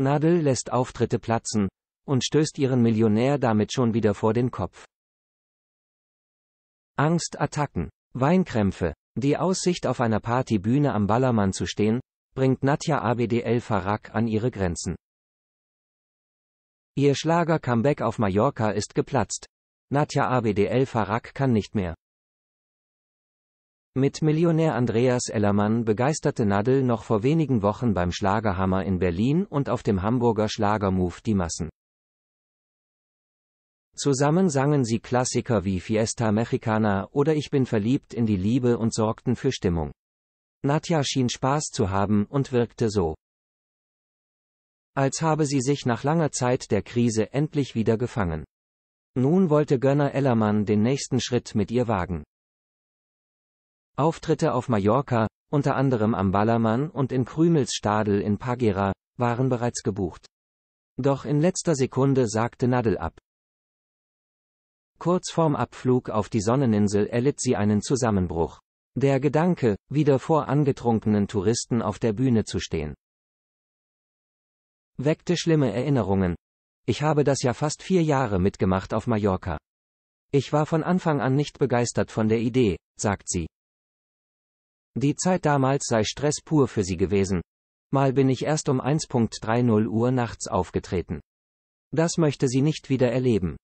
Nadel lässt Auftritte platzen und stößt ihren Millionär damit schon wieder vor den Kopf. Angstattacken, Weinkrämpfe, die Aussicht auf einer Partybühne am Ballermann zu stehen, bringt Nadja Abdel Farag an ihre Grenzen. Ihr Schlager-Comeback auf Mallorca ist geplatzt. Nadja Abdel Farag kann nicht mehr. Mit Millionär Andreas Ellermann begeisterte Nadel noch vor wenigen Wochen beim Schlagerhammer in Berlin und auf dem Hamburger Schlagermove die Massen. Zusammen sangen sie Klassiker wie Fiesta Mexicana oder Ich bin verliebt in die Liebe und sorgten für Stimmung. Nadja schien Spaß zu haben und wirkte so. Als habe sie sich nach langer Zeit der Krise endlich wieder gefangen. Nun wollte Gönner Ellermann den nächsten Schritt mit ihr wagen. Auftritte auf Mallorca, unter anderem am Ballermann und in Krümelsstadel in Pagera, waren bereits gebucht. Doch in letzter Sekunde sagte Nadel ab. Kurz vorm Abflug auf die Sonneninsel erlitt sie einen Zusammenbruch. Der Gedanke, wieder vor angetrunkenen Touristen auf der Bühne zu stehen. Weckte schlimme Erinnerungen. Ich habe das ja fast vier Jahre mitgemacht auf Mallorca. Ich war von Anfang an nicht begeistert von der Idee, sagt sie. Die Zeit damals sei Stress pur für sie gewesen. Mal bin ich erst um 1.30 Uhr nachts aufgetreten. Das möchte sie nicht wieder erleben.